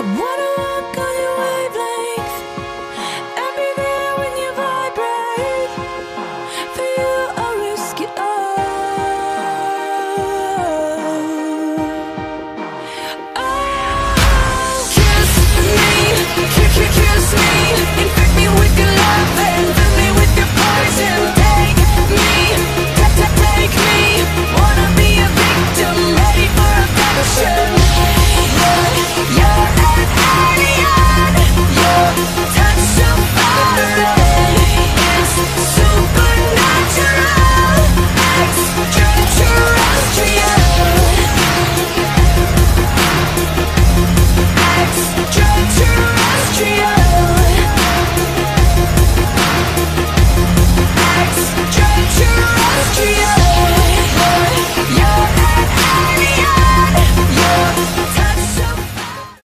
What do I